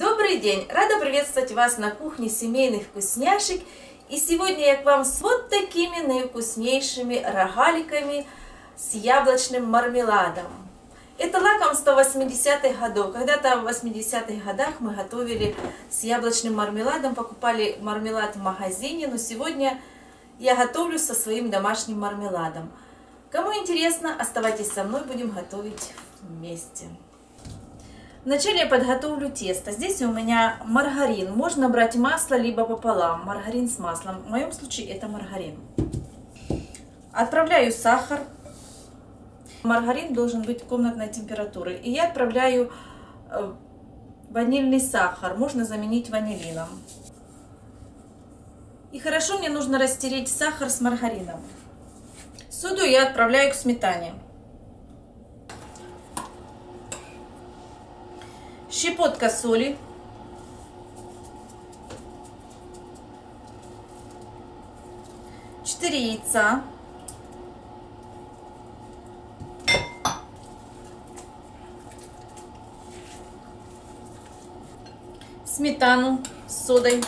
Добрый день! Рада приветствовать вас на кухне семейных вкусняшек. И сегодня я к вам с вот такими наивкуснейшими рогаликами с яблочным мармеладом. Это лакомство 80-х годов. Когда-то в 80-х годах мы готовили с яблочным мармеладом, покупали мармелад в магазине, но сегодня я готовлю со своим домашним мармеладом. Кому интересно, оставайтесь со мной, будем готовить вместе. Вначале я подготовлю тесто. Здесь у меня маргарин. Можно брать масло, либо пополам. Маргарин с маслом. В моем случае это маргарин. Отправляю сахар. Маргарин должен быть комнатной температуры. И я отправляю э, ванильный сахар. Можно заменить ванилином. И хорошо мне нужно растереть сахар с маргарином. Соду я отправляю к сметане. Щепотка соли, четыре яйца, сметану с содой.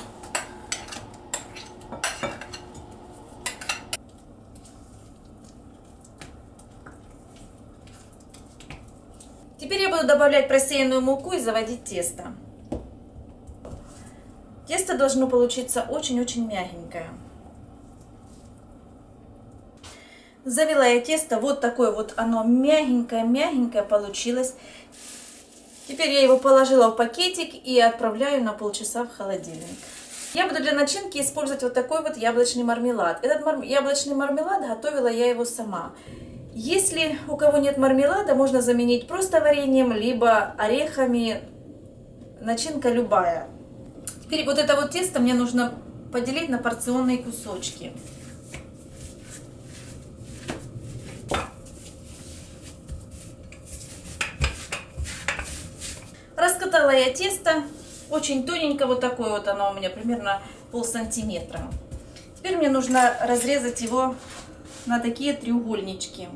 Теперь я буду добавлять просеянную муку и заводить тесто. Тесто должно получиться очень-очень мягенькое. Завела я тесто, вот такое вот оно мягенькое-мягенькое получилось. Теперь я его положила в пакетик и отправляю на полчаса в холодильник. Я буду для начинки использовать вот такой вот яблочный мармелад. Этот мар... яблочный мармелад готовила я его сама. Если у кого нет мармелада, можно заменить просто вареньем, либо орехами. Начинка любая. Теперь вот это вот тесто мне нужно поделить на порционные кусочки. Раскатала я тесто. Очень тоненько, вот такое вот оно у меня, примерно пол сантиметра. Теперь мне нужно разрезать его на такие треугольнички.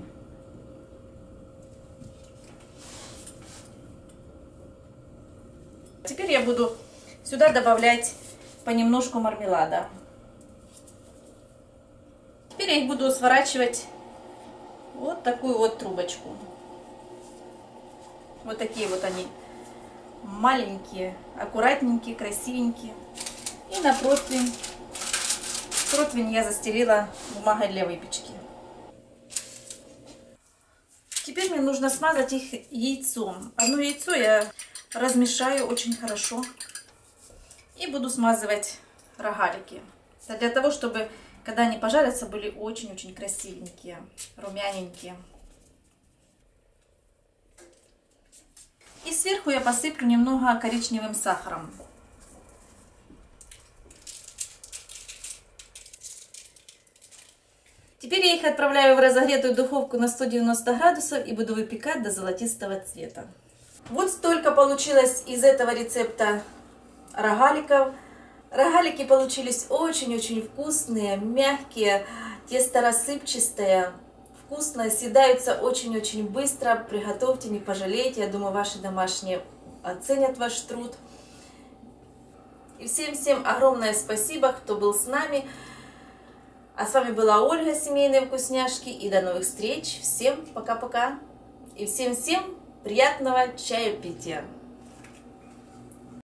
Теперь я буду сюда добавлять понемножку мармелада. Теперь я их буду сворачивать вот такую вот трубочку. Вот такие вот они маленькие, аккуратненькие, красивенькие. И на противень, противень я застелила бумагой для выпечки. Теперь мне нужно смазать их яйцом. Одно яйцо я размешаю очень хорошо. И буду смазывать рогалики. Это для того, чтобы, когда они пожарятся, были очень-очень красивенькие, румяненькие. И сверху я посыплю немного коричневым сахаром. Теперь я их отправляю в разогретую духовку на 190 градусов и буду выпекать до золотистого цвета. Вот столько получилось из этого рецепта рогаликов. Рогалики получились очень-очень вкусные, мягкие, тесто рассыпчатое, вкусно, съедаются очень-очень быстро. Приготовьте, не пожалейте. Я думаю, ваши домашние оценят ваш труд. И всем-всем огромное спасибо, кто был с нами. А с вами была Ольга, Семейные Вкусняшки. И до новых встреч. Всем пока-пока. И всем-всем Приятного чаепития!